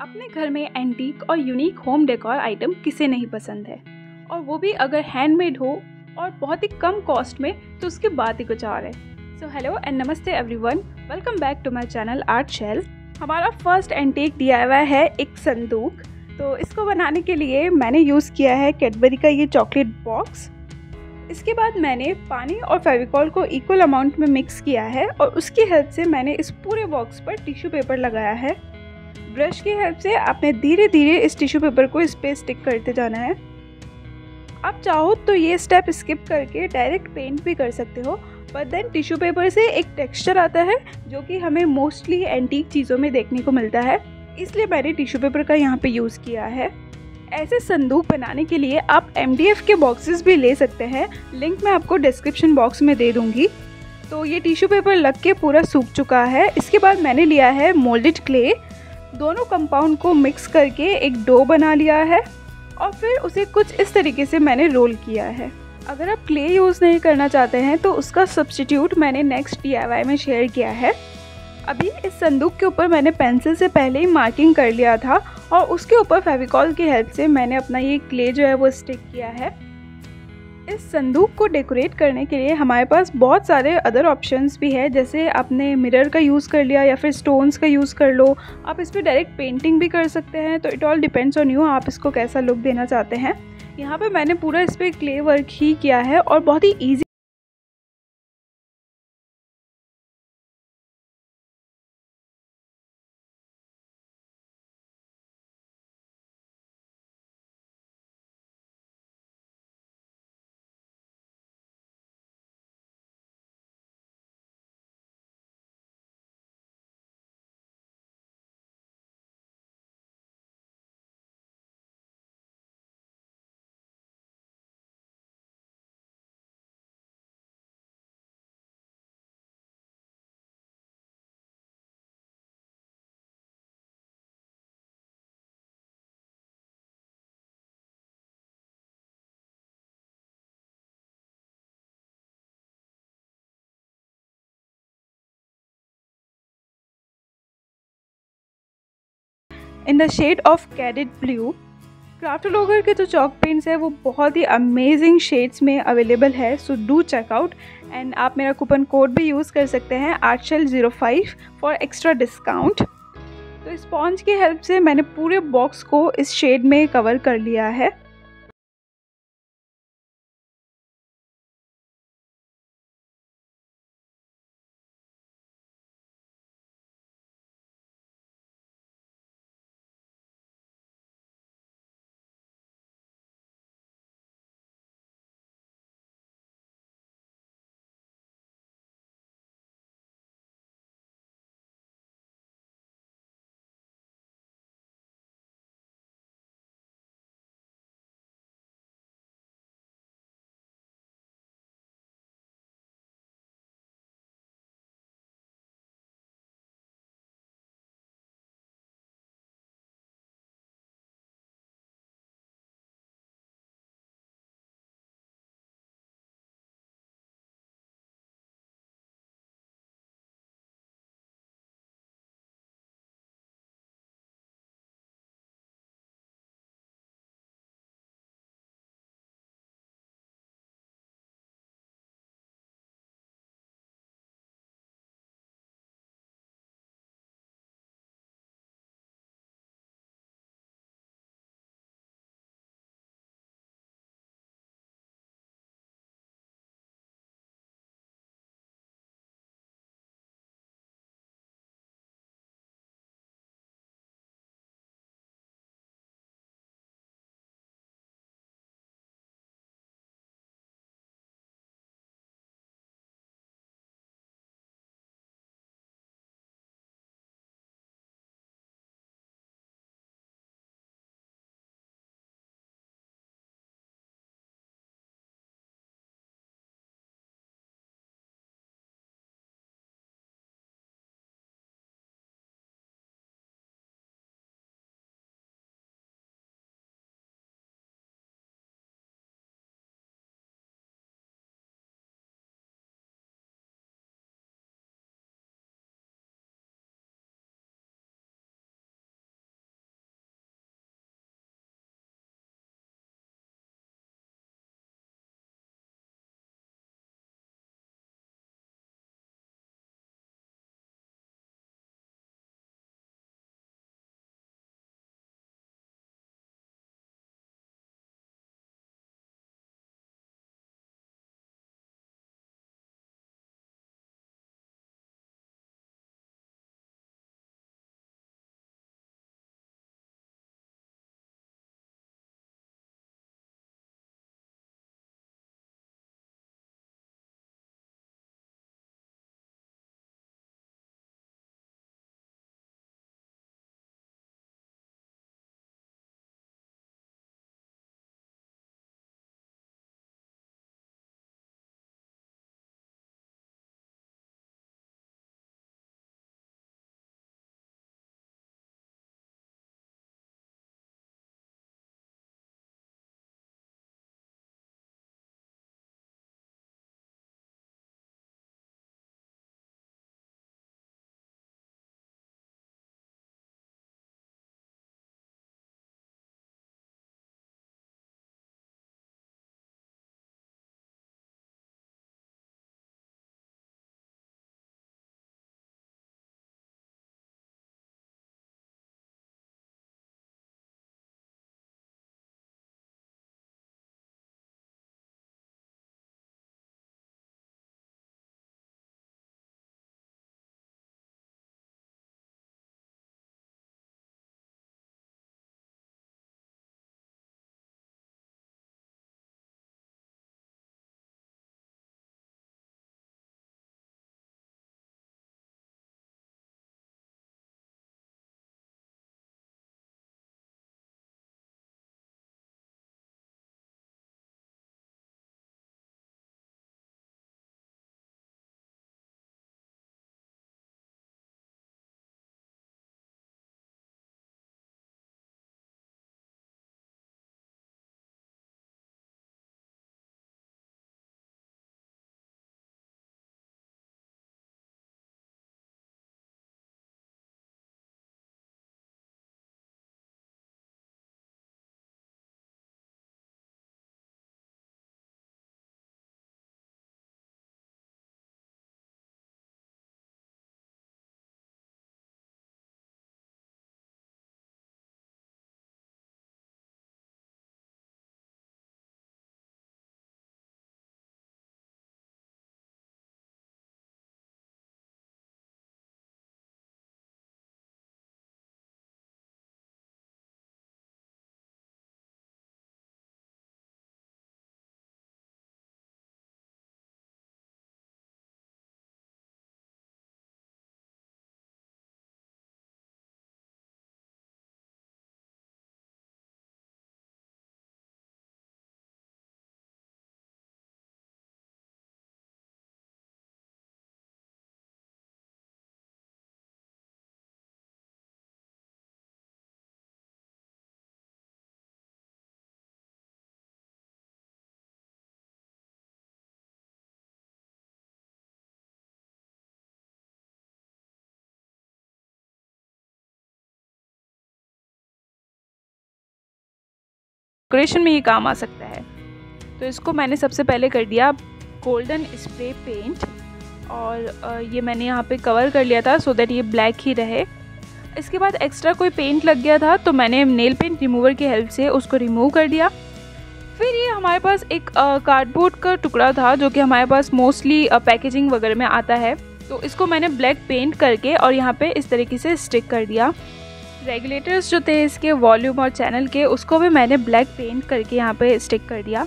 अपने घर में एंटीक और यूनिक होम डेकोर आइटम किसे नहीं पसंद है? और वो भी अगर हैंडमेड हो और बहुत ही कम कॉस्ट में तो उसकी बात ही कुछ और है। सो हेलो एंड नमस्ते everyone welcome back to my channel Art Shell हमारा फ़र्स्ट एंटीक हुआ है एक संदूक। तो इसको बनाने के लिए मैंने यूज़ किया है कैडबरी का ये चॉकलेट बॉक्स इसके बाद मैंने पानी और फेविकॉल को इक्वल अमाउंट में मिक्स किया है और उसकी हेल्प से मैंने इस पूरे बॉक्स पर टिश्यू पेपर लगाया है। ब्रश की हेल्प से आपने धीरे धीरे इस टिश्यू पेपर को इस पर स्टिक करते जाना है। आप चाहो तो ये स्टेप स्किप करके डायरेक्ट पेंट भी कर सकते हो, पर देन टिश्यू पेपर से एक टेक्सचर आता है, जो कि हमें मोस्टली एंटीक चीज़ों में देखने को मिलता है। इसलिए मैंने टिश्यू पेपर का यहाँ पे यूज़ किया है। ऐसे संदूक बनाने के लिए आप एमडीएफ के बॉक्सेस भी ले सकते हैं। लिंक मैं आपको डिस्क्रिप्शन बॉक्स में दे दूँगी। तो ये टिश्यू पेपर लग के पूरा सूख चुका है। इसके बाद मैंने लिया है मोल्डेड क्ले। दोनों कंपाउंड को मिक्स करके एक डो बना लिया है और फिर उसे कुछ इस तरीके से मैंने रोल किया है। अगर आप क्ले यूज़ नहीं करना चाहते हैं तो उसका सब्सटीट्यूट मैंने नेक्स्ट डी में शेयर किया है। अभी इस संदूक के ऊपर मैंने पेंसिल से पहले ही मार्किंग कर लिया था और उसके ऊपर फेविकॉल की हेल्प से मैंने अपना ये क्ले जो है वो स्टिक किया है। इस संदूक को डेकोरेट करने के लिए हमारे पास बहुत सारे अदर ऑप्शंस भी है। जैसे आपने मिरर का यूज़ कर लिया या फिर स्टोन्स का यूज़ कर लो, आप इस पर डायरेक्ट पेंटिंग भी कर सकते हैं। तो it all depends on you आप इसको कैसा लुक देना चाहते हैं। यहाँ पे मैंने पूरा इस पर क्ले वर्क ही किया है और बहुत ही easy in the shade of cadet blue craft logger के जो चॉक पेंट्स हैं, वो बहुत ही अमेजिंग शेड्स में अवेलेबल है सो डू चेकआउट एंड आप मेरा कूपन कोड भी यूज़ कर सकते हैं Art Shell zero five for extra discount तो स्पॉन्ज की हेल्प से मैंने पूरे बॉक्स को इस शेड में कवर कर लिया है। डेकोरेशन में ये काम आ सकता है। तो इसको मैंने सबसे पहले कर दिया गोल्डन स्प्रे पेंट और ये मैंने यहाँ पे कवर कर लिया था सो दैट ये ब्लैक ही रहे। इसके बाद एक्स्ट्रा कोई पेंट लग गया था तो मैंने नेल पेंट रिमूवर की हेल्प से उसको रिमूव कर दिया। फिर ये हमारे पास एक कार्डबोर्ड का टुकड़ा था जो कि हमारे पास मोस्टली पैकेजिंग वगैरह में आता है। तो इसको मैंने ब्लैक पेंट करके और यहाँ पे इस तरीके से स्टिक कर दिया। रेगुलेटर्स जो थे इसके वॉल्यूम और चैनल के, उसको भी मैंने ब्लैक पेंट करके यहाँ पे स्टिक कर दिया।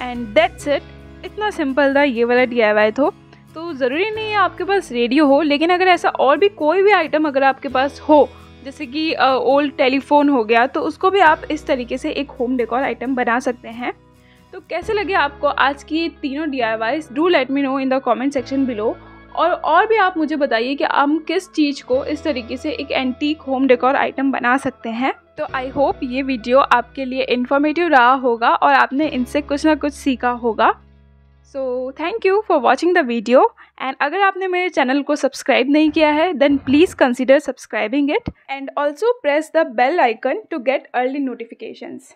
एंड दैट्स इट इतना सिंपल था, ये वाला डी आई तो। तो ज़रूरी नहीं है आपके पास रेडियो हो, लेकिन अगर ऐसा और भी कोई भी आइटम अगर आपके पास हो, जैसे कि ओल्ड टेलीफोन हो गया तो उसको भी आप इस तरीके से एक होम डेकोर आइटम बना सकते हैं। तो कैसे लगे आपको आज की तीनों D I do let me know in the comment section below और और भी आप मुझे बताइए कि हम किस चीज़ को इस तरीके से एक एंटीक होम डेकोर आइटम बना सकते हैं। तो आई होप ये वीडियो आपके लिए इन्फॉर्मेटिव रहा होगा और आपने इनसे कुछ ना कुछ सीखा होगा। So thank you for watching the video and अगर आपने मेरे चैनल को सब्सक्राइब नहीं किया है then please consider subscribing it and also press the bell icon to get early notifications